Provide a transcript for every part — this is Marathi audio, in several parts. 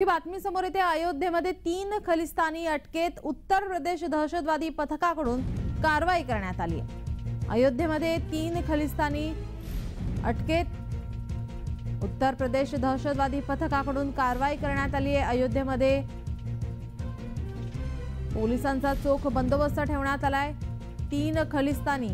ही बातमी समोर येते. अयोध्येमध्ये तीन खलिस्तानी अटकेत उत्तर प्रदेश दहशतवादी पथकाकडून कारवाई करण्यात आली आहे. अयोध्येमध्ये तीन खलिस्तानी अटकेत उत्तर प्रदेश दहशतवादी पथकाकडून कारवाई करण्यात आली आहे. अयोध्येमध्ये पोलिसांचा चोख बंदोबस्त ठेवण्यात आलाय. तीन खलिस्तानी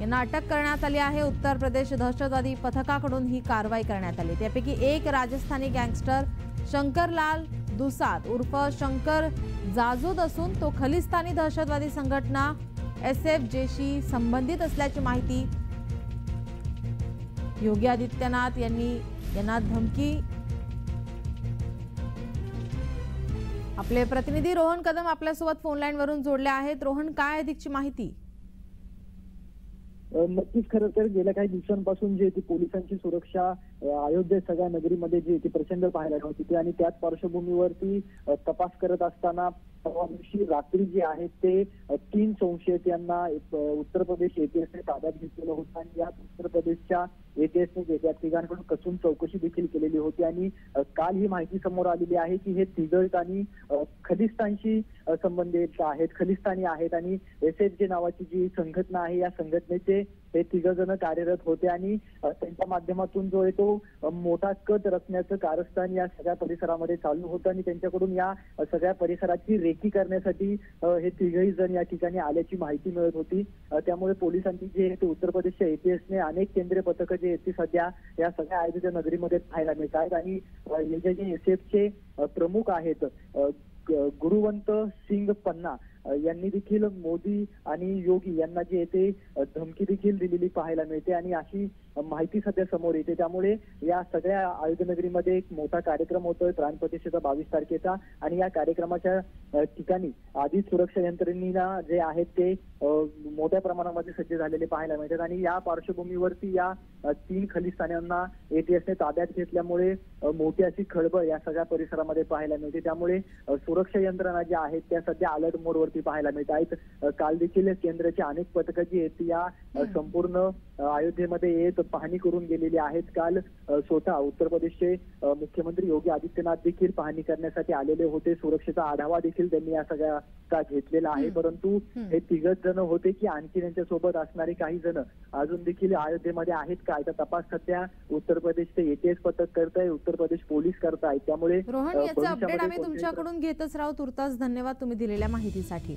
यांना अटक करण्यात आली आहे. उत्तर प्रदेश दहशतवादी पथकाकडून ही कारवाई करण्यात आली. त्यापैकी एक राजस्थानी गँगस्टर शंकरलाल दुसाद उर्फ शंकर जाजूद असून तो खलिस्तानी दहशतवादी संघटना एस एफ जेशी संबंधित असल्याची माहिती योगी आदित्यनाथ यांनी यांना धमकी. आपले प्रतिनिधी रोहन कदम आपल्यासोबत फोन जोडले आहेत. रोहन काय अधिकची माहिती? नक्कीच खरं तर गेल्या काही दिवसांपासून जी ती पोलिसांची सुरक्षा अयोध्या सगळ्या नगरीमध्ये जी ती प्रचंड पाहायला मिळत होती आणि त्याच पार्श्वभूमीवरती तपास करत असताना परवा दिवशी रात्री जे आहेत ते तीन संशयित यांना उत्तर प्रदेश एटीएसने ताब्यात घेतलेलं होतं आणि यात उत्तर प्रदेशच्या एटीएसने या तिघांकडून कसून चौकशी देखील केलेली होती आणि काल ही माहिती समोर आलेली आहे की हे तिघळत आणि खलिस्तानशी संबंधित आहेत खलिस्तानी आहेत आणि एस एफ जे नावाची जी संघटना आहे या संघटनेचे हे तिघ जण कार्यरत होते आणि त्यांच्या माध्यमातून जो आहे तो मोठा कट रचण्याचं कारस्थान या सगळ्या परिसरामध्ये चालू होतं आणि त्यांच्याकडून या सगळ्या परिसराची रेकी करण्यासाठी हे तिघही जण या ठिकाणी आल्याची माहिती मिळत होती. त्यामुळे पोलिसांची जे आहे ते उत्तर प्रदेशच्या एटीएसने अनेक केंद्रीय पथकं जे आहेत ती सध्या या सगळ्या आयोजित नगरीमध्ये पाहायला मिळत आहेत आणि हे जे जे एस चे प्रमुख आहेत गुरुवंत सिंग पन्ना यांनी देखील मोदी आणि योगी यांना जे येते धमकी देखील दिलेली पाहायला मिळते आणि अशी माहिती सध्या समोर येते. त्यामुळे या सगळ्या आयुधनगरीमध्ये एक मोठा कार्यक्रम होतोय प्राणप्रतिष्ठेचा बावीस तारखेचा. आणि या कार्यक्रमाच्या ठिकाणी आधीच सुरक्षा यंत्रणेला जे आहेत ते मोठ्या प्रमाणामध्ये सज्ज झालेले पाहायला मिळतात. आणि या पार्श्वभूमीवरती या तीन खलिस्तान्यांना एटीएसने ताब्यात घेतल्यामुळे मोठी अशी खळबळ या सगळ्या परिसरामध्ये पाहायला मिळते. त्यामुळे सुरक्षा यंत्रणा ज्या आहेत त्या सध्या अलर्ट मोडवरती पाहायला मिळत आहेत. काल देखील केंद्राची अनेक पथकं जी आहेत या संपूर्ण अयोध्येमध्ये येत पाहणी करून गेलेली आहेत. काल स्वतः उत्तर प्रदेशचे मुख्यमंत्री योगी आदित्यनाथ देखील पाहणी करण्यासाठी आलेले होते. सुरक्षेचा आढावा देखील त्यांनी या सगळ्या का घेतलेला आहे. परंतु. हे तिघच जण होते की आणखी त्यांच्यासोबत असणारे काही जण. अजून देखील अयोध्येमध्ये आहेत का? याचा तपास सध्या उत्तर प्रदेशचे एटीएस पथक करत आहे उत्तर प्रदेश पोलीस करत आहेत त्यामुळे रोहन याचं अपडेट आम्ही तुमच्याकडून घेतच राहू. तुर्तास धन्यवाद तुम्ही दिलेल्या माहितीसाठी.